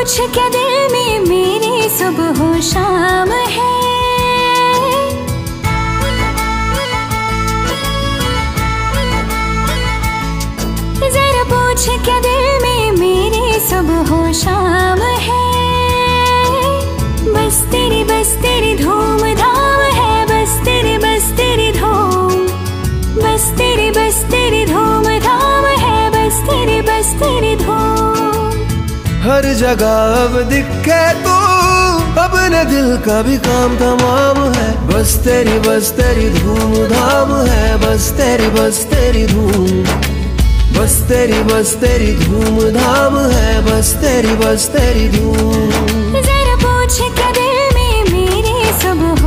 पूछ क्या दिल में मेरे सुबह हो शाम है। जरा पूछ क्या दिल में मेरे सुबह हो शाम है। बस तेरी बस तेरी धूम धाम है, बस तेरी बस तेरी धूम। बस तेरी बस तेरी धाम। हर जगह अब दिखे तू। अब न दिल का भी काम तमाम है। बस तेरी बस तेरी धूम धाम है। बस तेरी बस तेरी धूम। बस तेरी बस तेरी धूम धाम है। बस तेरी बस तेरी धूम। जरा पूछ क्या दिल में मेरे सुबह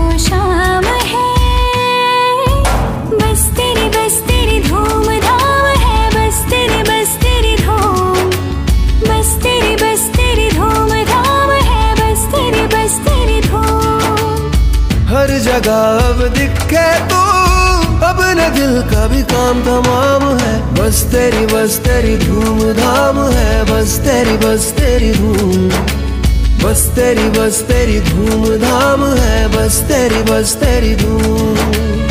जगह अब दिखे तू। अब न दिल का भी काम तमाम है। बस तेरी बस तेरी धूम धाम है। बस तेरी बस तेरी धूम। बस तेरी बस तेरी धूम धाम है। बस तेरी बस तेरी धूम।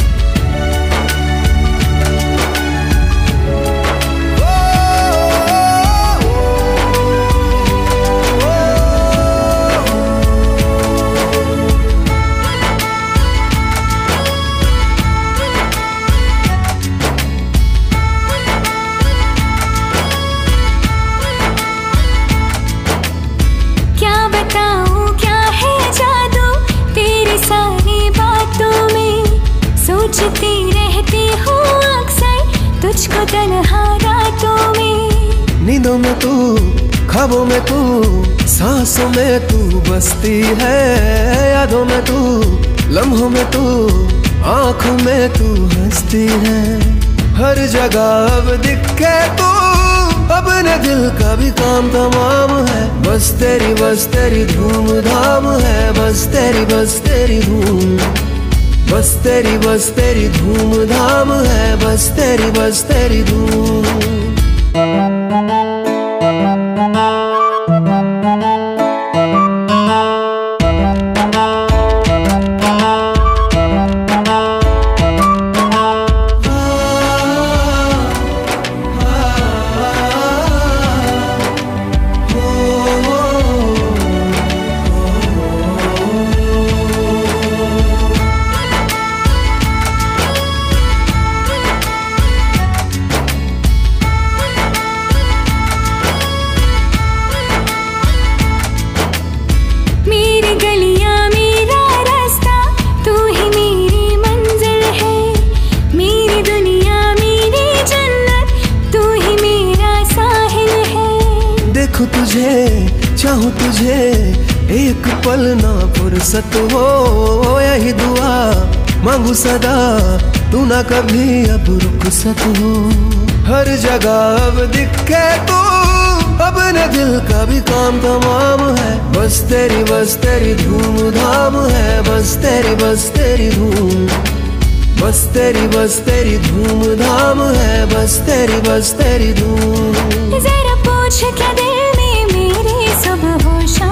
तुझको तन्हा रातों में नींदों में तू, ख्वाबों में तू, सांसों में तू बसती है। यादों में तू, लम्हों में तू, आँखों में तू हंसती है। हर जगह अब दिखे तू अब न दिल का भी काम तमाम है। बस तेरी बस तेरी धूम धाम है। बस तेरी बस तेरी धूम। बस तेरी बस तेरी धूम धाम है बस तेरी बस तेरी धूम। देखो तुझे, चाहूँ तुझे, एक पल ना फुर्सत हो। यही दुआ मांगू सदा, तू ना कभी अब रुखसत हो। हर जगह अब दिखे तू अब न दिल का भी काम तमाम है। बस तेरी बस तेरी धूम धाम है, बस तेरी बस तेरी धूम। बस तेरी बस तेरी धूम धाम है, बस तेरी बस तेरी धूम। जरा सब होशा